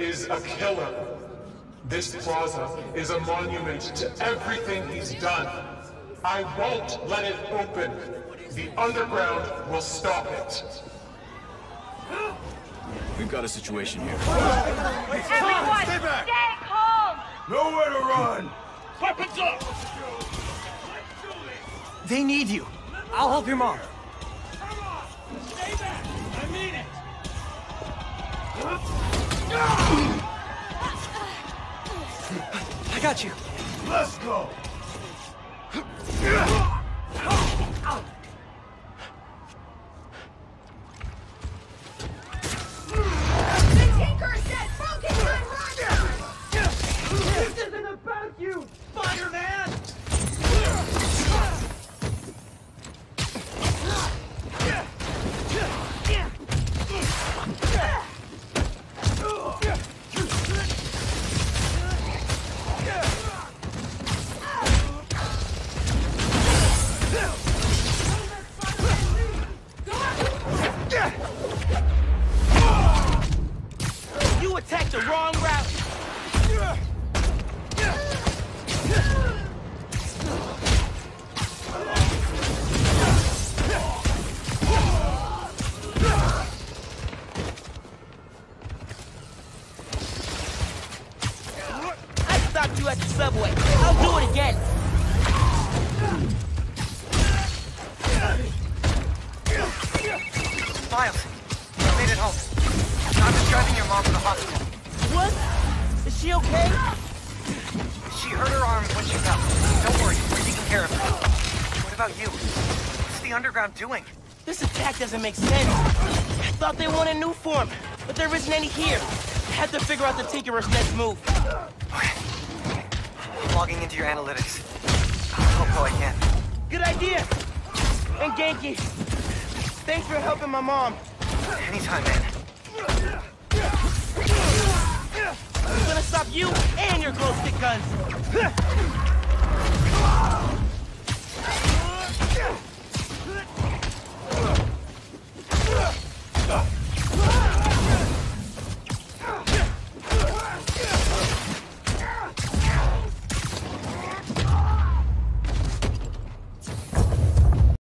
is a killer. This plaza is a monument to everything he's done. I won't let it open. The underground will stop it. We've got a situation here. Everyone, Stay back. stay calm! Nowhere to run! Weapons up! They need you. I'll help your mom. Got you. Let's go! Attacked the wrong route. You at the subway. I'll do it again. Miles, driving your mom to the hospital. What? Is she okay? She hurt her arm when she fell. Don't worry, we're taking care of her. What about you? What's the underground doing? This attack doesn't make sense. I thought they wanted Nuform, but there isn't any here. I had to figure out the Tinkerer's next move. I'm logging into your analytics. I'll help how I can. Good idea. And Ganke, thanks for helping my mom. Anytime, man. Guns.